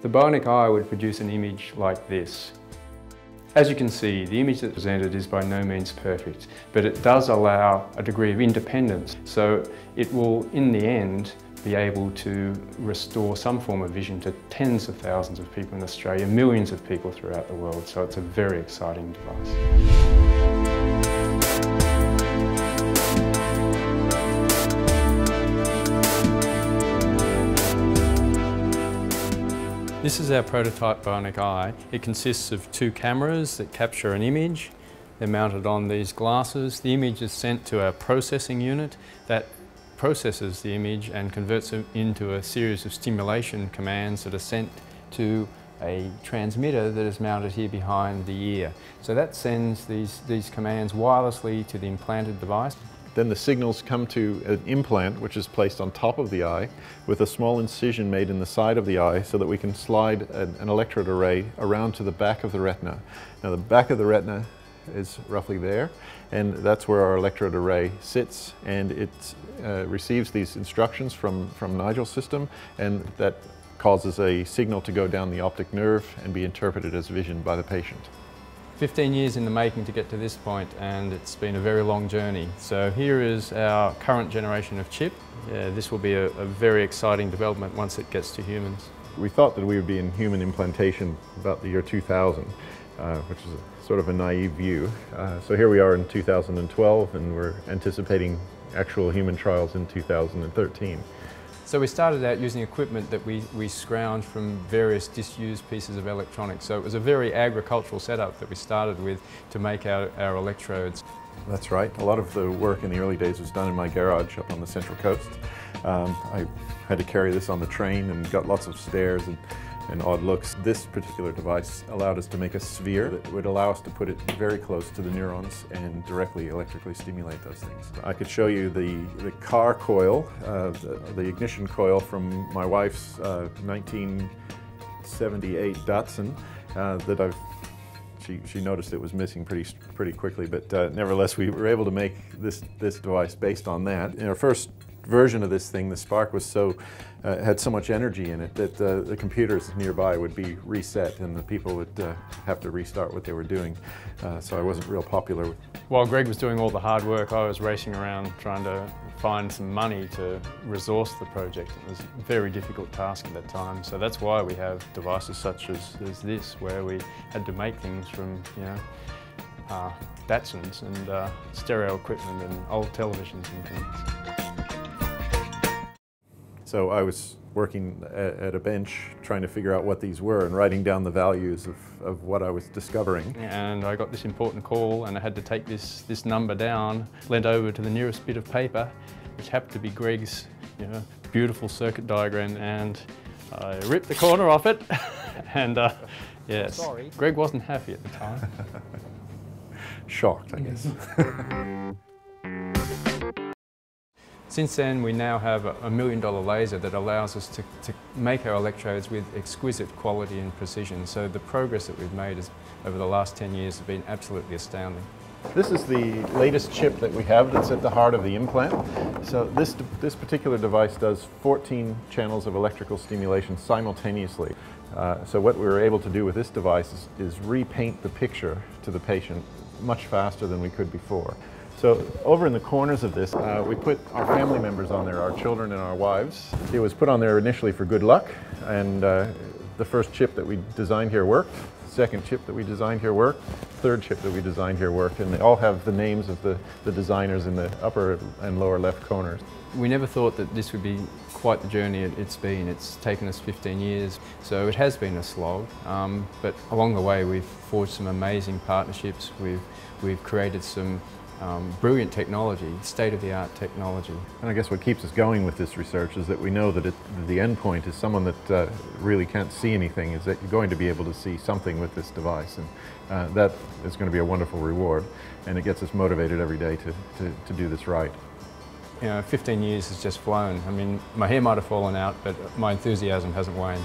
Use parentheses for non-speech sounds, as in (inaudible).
The bionic eye would produce an image like this. As you can see, the image that's presented is by no means perfect, but it does allow a degree of independence. So it will, in the end, be able to restore some form of vision to tens of thousands of people in Australia, millions of people throughout the world. So it's a very exciting device. This is our prototype bionic eye. It consists of two cameras that capture an image. They're mounted on these glasses. The image is sent to our processing unit that processes the image and converts it into a series of stimulation commands that are sent to a transmitter that is mounted here behind the ear. So that sends these, these commands wirelessly to the implanted device. Then the signals come to an implant which is placed on top of the eye with a small incision made in the side of the eye so that we can slide an, an electrode array around to the back of the retina. Now the back of the retina is roughly there and that's where our electrode array sits and it uh, receives these instructions from, from Nigel's system and that causes a signal to go down the optic nerve and be interpreted as vision by the patient. 15 years in the making to get to this point and it's been a very long journey. So here is our current generation of chip. Yeah, this will be a, a, very exciting development once it gets to humans. We thought that we would be in human implantation about the year 2000, uh, which is a, sort of a naive view. Uh, so here we are in 2012 and we're anticipating actual human trials in 2013. So we started out using equipment that we, we scrounged from various disused pieces of electronics. So it was a very agricultural setup that we started with to make our, our electrodes. That's right. A lot of the work in the early days was done in my garage up on the Central Coast. Um, I had to carry this on the train and got lots of stairs and and odd looks. This particular device allowed us to make a sphere that would allow us to put it very close to the neurons and directly electrically stimulate those things. I could show you the, the car coil, uh, the, the, ignition coil from my wife's uh, 1978 Datsun uh, that I've she, she, noticed it was missing pretty pretty quickly, but uh, nevertheless we were able to make this this device based on that. In our first version of this thing, the spark was so, uh, had so much energy in it that uh, the computers nearby would be reset and the people would uh, have to restart what they were doing. Uh, so I wasn't real popular. While Gregg was doing all the hard work, I was racing around trying to find some money to resource the project. It was a very difficult task at that time. So that's why we have devices such as, as this, where we had to make things from, you know, uh, Datsuns and uh, stereo equipment and old televisions and things. So I was working at, a bench trying to figure out what these were and writing down the values of, of what I was discovering. And I got this important call and I had to take this, this number down, leant over to the nearest bit of paper, which happened to be Gregg's you know, beautiful circuit diagram and I ripped the corner off it (laughs) and uh, yes, Sorry. Gregg wasn't happy at the time. (laughs) Shocked, I guess. (laughs) Since then, we now have a million dollar laser that allows us to, to, make our electrodes with exquisite quality and precision. So the progress that we've made is, over the last 10 years has been absolutely astounding. This is the latest chip that we have that's at the heart of the implant. So this, this particular device does 14 channels of electrical stimulation simultaneously. Uh, so what we were able to do with this device is, is repaint the picture to the patient much faster than we could before. So over in the corners of this, uh, we put our family members on there, our children and our wives. It was put on there initially for good luck, and uh, the first chip that we designed here worked. Second chip that we designed here worked. Third chip that we designed here worked, and they all have the names of the, the designers in the upper and lower left corners. We never thought that this would be quite the journey it's been. It's taken us 15 years, so it has been a slog, um, but along the way we've forged some amazing partnerships. We've, we've created some um, brilliant technology, state-of-the-art technology. And I guess what keeps us going with this research is that we know that it, the end point is someone that uh, really can't see anything, is that you're going to be able to see something with this device. And uh, that is going to be a wonderful reward. And it gets us motivated every day to, to, to do this right. You know, 15 years has just flown. I mean, my hair might have fallen out, but my enthusiasm hasn't waned.